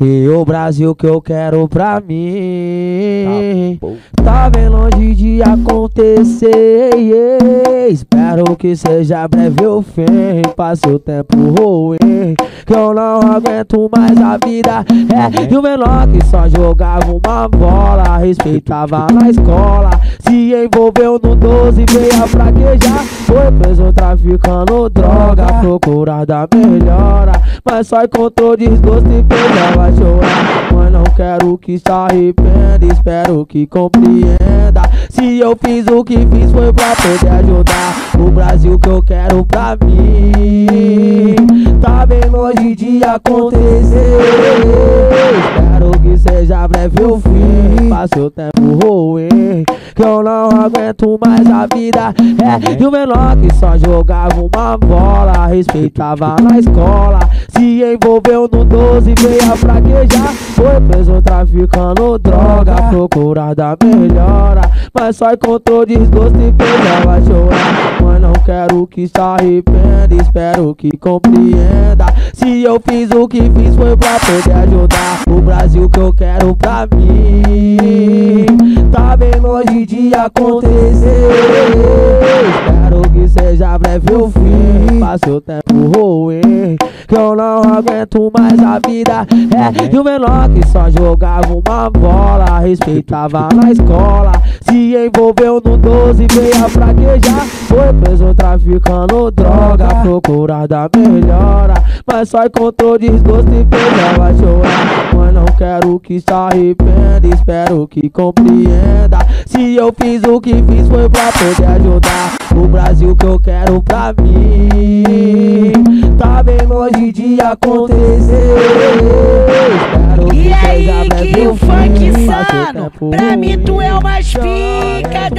E o Brasil que eu quero pra mim Tá bem longe de acontecer yeah. Espero que seja breve o fim Passe o tempo ruim Que eu não aguento mais a vida É, e o menor que só jogava uma bola Respeitava na escola Se envolveu no 12 veio a fraquejar Foi traficando droga Procurar da melhora. Mas só encontrou desgosto e fez ela chorar. Mas não quero que se arrependa Espero que compreenda. Se eu fiz o que fiz foi pra poder ajudar O Brasil que eu quero pra mim. Tá bem longe de acontecer. Espero que seja breve o fim. Passe o tempo ruim Que eu não aguento mais a vida. É, e o menor que só jogava uma bola Respeitava na escola Se envolveu no 12 veio a fraquejar Foi preso traficando droga Procurar da melhora Mas só encontrou desgosto e fez ela chorar. Mas não quero que se arrependa Espero que compreenda. Se eu fiz o que fiz foi pra poder ajudar O Brasil que eu quero pra mim Longe de acontecer. Espero que seja breve o fim. Passe o tempo ruim Que eu não aguento mais a vida. É, e o menor que só jogava uma bola Respeitava na escola. Se envolveu no 12 veio a fraquejar. Foi preso traficando droga Procurar da melhora. Mas só encontrou desgosto e fez ela chorar. Mas não quero que se arrependa Espero que compreenda Se eu fiz o que fiz foi pra poder ajudar O Brasil que eu quero pra mim. Tá bem longe de acontecer. E aí, que o funk sano? tempo Pra mim tu é o mais pica